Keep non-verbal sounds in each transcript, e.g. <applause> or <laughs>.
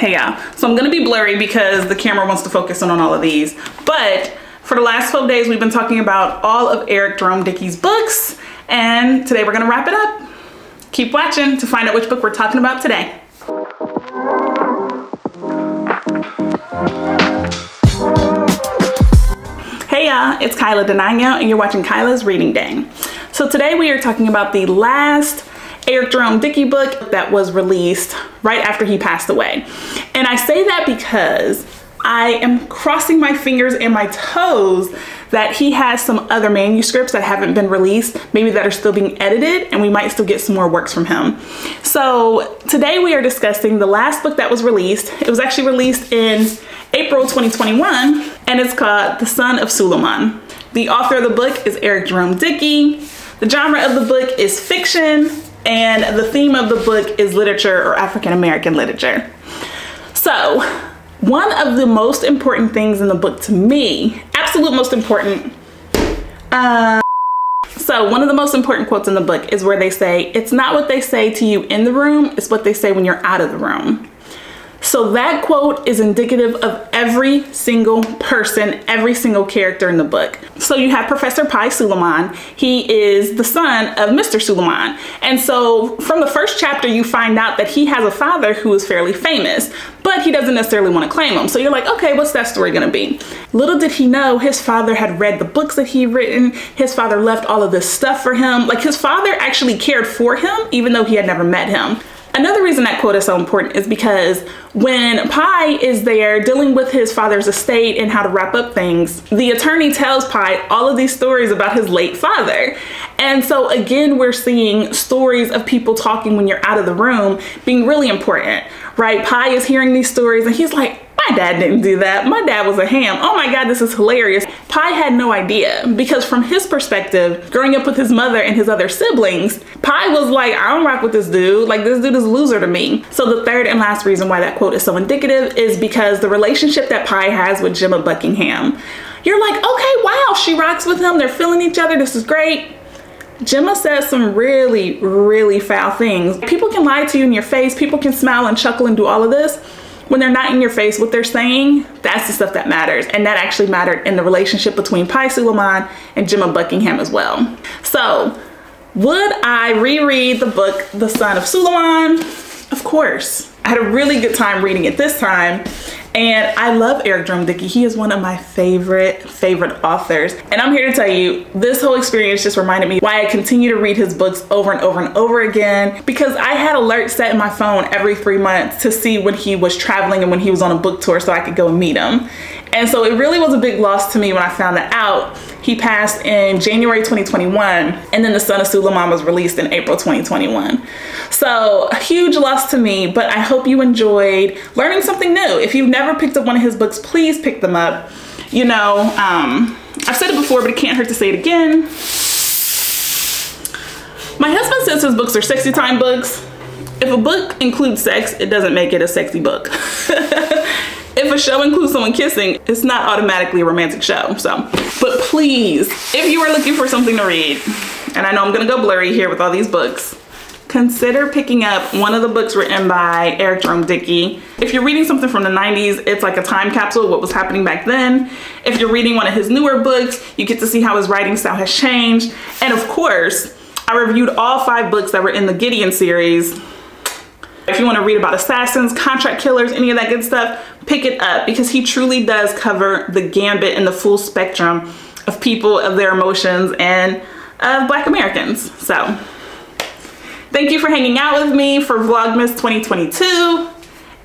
Hey y'all. So I'm gonna be blurry because the camera wants to focus in on all of these. But for the last 12 days, we've been talking about all of Eric Jerome Dickey's books. And today we're gonna wrap it up. Keep watching to find out which book we're talking about today. Hey y'all, it's Kyla Denanyoh and you're watching Kyla's Reading Day. So today we are talking about the last Eric Jerome Dickey book that was released right after he passed away. And I say that because I am crossing my fingers and my toes that he has some other manuscripts that haven't been released, maybe that are still being edited, and we might still get some more works from him. So today we are discussing the last book that was released. It was actually released in April 2021, and it's called The Son of Suleman. The author of the book is Eric Jerome Dickey. The genre of the book is fiction, and the theme of the book is literature or African American literature. So, one of the most important things in the book to me, absolute most important, uh, so one of the most important quotes in the book is where they say, it's not what they say to you in the room, it's what they say when you're out of the room. So that quote is indicative of every single person, every single character in the book. So you have Professor Pi Suleman. He is the son of Mr. Suleman. And so from the first chapter, you find out that he has a father who is fairly famous, but he doesn't necessarily want to claim him. So you're like, okay, what's that story gonna be? Little did he know his father had read the books that he'd written. His father left all of this stuff for him. Like his father actually cared for him, even though he had never met him. Another reason that quote is so important is because when Pi is there dealing with his father's estate and how to wrap up things, the attorney tells Pi all of these stories about his late father. And so again, we're seeing stories of people talking when you're out of the room being really important, right? Pi is hearing these stories and he's like, my dad didn't do that. My dad was a ham. Oh my God, this is hilarious. Pi had no idea because from his perspective, growing up with his mother and his other siblings, Pi was like, I don't rock with this dude. Like this dude is a loser to me. So the third and last reason why that quote is so indicative is because the relationship that Pi has with Gemma Buckingham. You're like, okay, wow, she rocks with him. They're feeling each other. This is great. Gemma says some really, really foul things. People can lie to you in your face. People can smile and chuckle and do all of this when they're not in your face, what they're saying, that's the stuff that matters. And that actually mattered in the relationship between Pi Suleman and Gemma Buckingham as well. So would I reread the book, The Son of Suleman? Of course. I had a really good time reading it this time. And I love Eric Jerome Dickey. He is one of my favorite, favorite authors. And I'm here to tell you, this whole experience just reminded me why I continue to read his books over and over and over again because I had alerts set in my phone every three months to see when he was traveling and when he was on a book tour so I could go meet him. And so it really was a big loss to me when I found that out. He passed in January 2021, and then The Son of Suleman was released in April 2021. So a huge loss to me, but I hope you enjoyed learning something new. If you've never picked up one of his books, please pick them up. You know, um, I've said it before, but it can't hurt to say it again. My husband says his books are sexy time books. If a book includes sex, it doesn't make it a sexy book. <laughs> if a show includes someone kissing, it's not automatically a romantic show. So, but please, if you are looking for something to read, and I know I'm gonna go blurry here with all these books, consider picking up one of the books written by Eric Jerome Dickey. If you're reading something from the 90s, it's like a time capsule of what was happening back then. If you're reading one of his newer books, you get to see how his writing style has changed. And of course, I reviewed all five books that were in the Gideon series if you want to read about assassins, contract killers, any of that good stuff, pick it up because he truly does cover the gambit and the full spectrum of people, of their emotions, and of Black Americans. So, thank you for hanging out with me for Vlogmas 2022,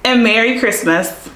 and Merry Christmas.